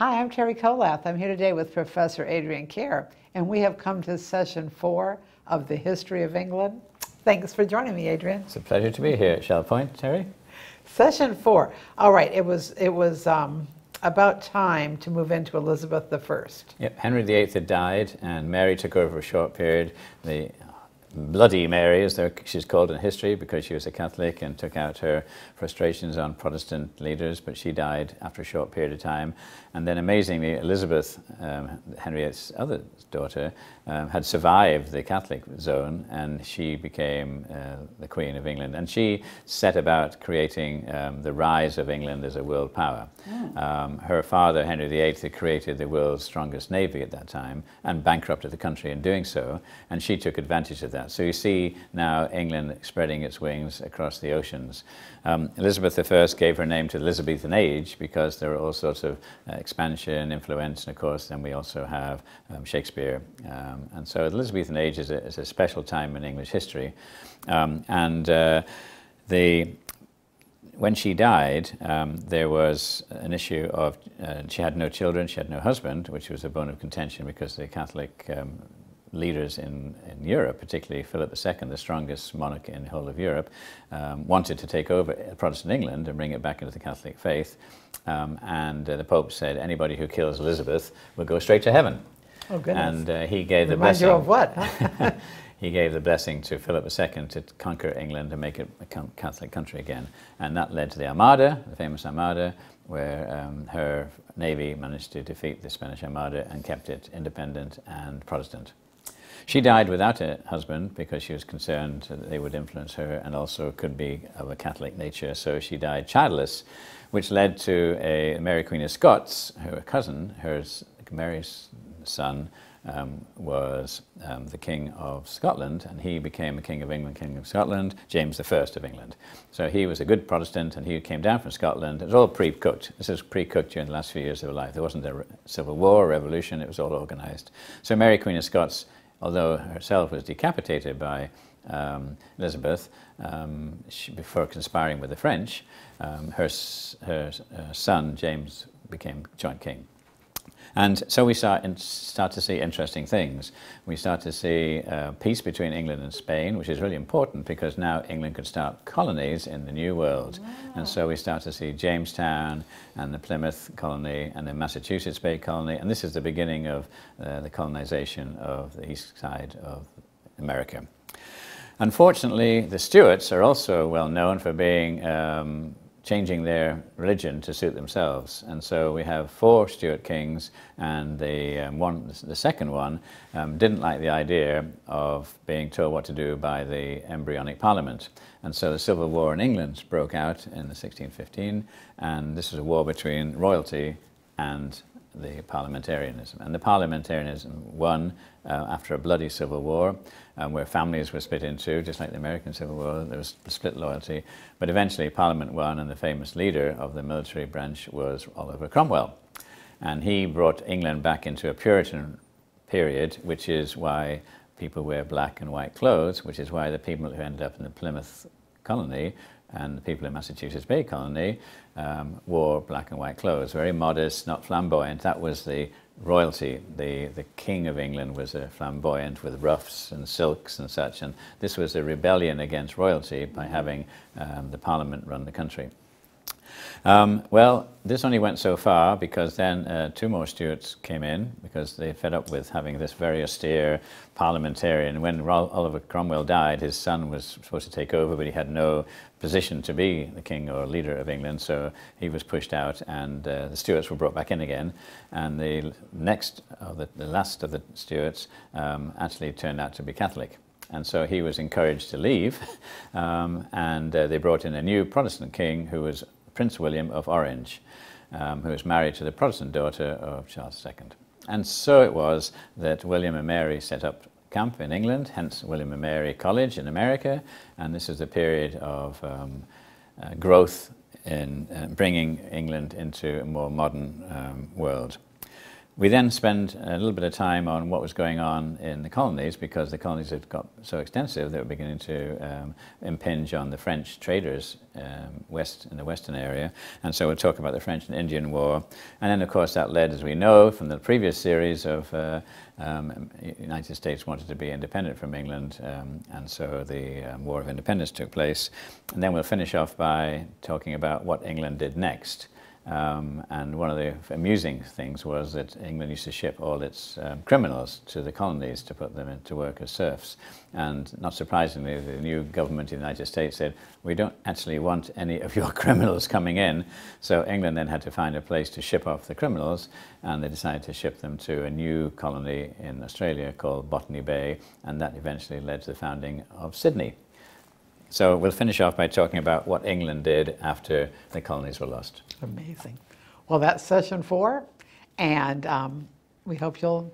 I'm Terry Kolath. I'm here today with Professor Adrian Kerr, and we have come to session four of the History of England. Thanks for joining me, Adrian. It's a pleasure to be here at Shell Point, Terry. Session four. All right, it was it was um, about time to move into Elizabeth I. Yep, Henry VIII had died, and Mary took over for a short period. The Bloody Mary, as she's called in history, because she was a Catholic and took out her frustrations on Protestant leaders, but she died after a short period of time. And then amazingly, Elizabeth, um, Henry VIII's other daughter, um, had survived the Catholic zone and she became uh, the Queen of England. And she set about creating um, the rise of England as a world power. Mm. her father, Henry VIII, had created the world's strongest navy at that time and bankrupted the country in doing so. And she took advantage of that. So you see now England spreading its wings across the oceans. Um, Elizabeth I gave her name to the Elizabethan Age because there were all sorts of uh, expansion, influence, and of course then we also have um, Shakespeare. Um, and so the Elizabethan Age is a, is a, special time in English history. Um, and uh, the when she died, um, there was an issue of uh, she had no children, she had no husband, which was a bone of contention because the Catholic um, leaders in, in Europe, particularly Philip II, the strongest monarch in the whole of Europe, um, wanted to take over Protestant England and bring it back into the Catholic faith. Um, and uh, the Pope said, anybody who kills Elizabeth will go straight to heaven. Oh, goodness. And uh, he gave Remind the blessing. you of what? he gave the blessing to Philip II to conquer England and make it a Catholic country again. And that led to the Armada, the famous Armada, where um, her navy managed to defeat the Spanish Armada and kept it independent and Protestant. She died without a husband because she was concerned that they would influence her and also could be of a Catholic nature. So she died childless, which led to a Mary Queen of Scots, her cousin, her Mary's son, um, was um, the King of Scotland, and he became King of England, King of Scotland, James I of England. So he was a good Protestant, and he came down from Scotland. It was all pre-cooked. This was pre-cooked during the last few years of her life. There wasn't a civil war, a revolution. It was all organised. So Mary Queen of Scots although herself was decapitated by um, Elizabeth um, she, before conspiring with the French, um, her, her uh, son James became joint king. And so we start, in, start to see interesting things. We start to see uh, peace between England and Spain, which is really important because now England could start colonies in the New World. Wow. And so we start to see Jamestown and the Plymouth colony and the Massachusetts Bay colony. And this is the beginning of uh, the colonization of the east side of America. Unfortunately, the Stuarts are also well known for being um, changing their religion to suit themselves. And so we have four Stuart kings, and the, um, one, the second one um, didn't like the idea of being told what to do by the embryonic parliament. And so the Civil War in England broke out in 1615, and this was a war between royalty and the parliamentarianism. And the parliamentarianism won uh, after a bloody civil war, um, where families were split into, just like the American Civil War, there was split loyalty. But eventually Parliament won, and the famous leader of the military branch was Oliver Cromwell. And he brought England back into a Puritan period, which is why people wear black and white clothes, which is why the people who ended up in the Plymouth colony and the people in Massachusetts Bay Colony um, wore black and white clothes, very modest, not flamboyant. That was the royalty. The, the King of England was a flamboyant with ruffs and silks and such, and this was a rebellion against royalty by having um, the Parliament run the country. Um, well, this only went so far because then uh, two more Stuarts came in because they fed up with having this very austere parliamentarian. When Oliver Cromwell died, his son was supposed to take over, but he had no position to be the king or leader of England, so he was pushed out, and uh, the Stuarts were brought back in again. And the next, uh, the, the, last of the Stuarts, um, actually turned out to be Catholic. And so he was encouraged to leave, um, and uh, they brought in a new Protestant king who was Prince William of Orange, um, who was married to the Protestant daughter of Charles II. And so it was that William and Mary set up camp in England, hence William and Mary College in America, and this is a period of um, uh, growth in uh, bringing England into a more modern um, world. We then spend a little bit of time on what was going on in the colonies because the colonies had got so extensive they were beginning to um, impinge on the French traders um, west in the western area. And so we'll talk about the French and Indian War. And then, of course, that led, as we know from the previous series, of uh, um, United States wanted to be independent from England, um, and so the um, War of Independence took place. And then we'll finish off by talking about what England did next. Um, and one of the amusing things was that England used to ship all its um, criminals to the colonies to put them into work as serfs. And not surprisingly, the new government in the United States said, we don't actually want any of your criminals coming in. So England then had to find a place to ship off the criminals, and they decided to ship them to a new colony in Australia called Botany Bay, and that eventually led to the founding of Sydney. So we'll finish off by talking about what England did after the colonies were lost. Amazing. Well, that's session four, and um, we hope you'll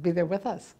be there with us.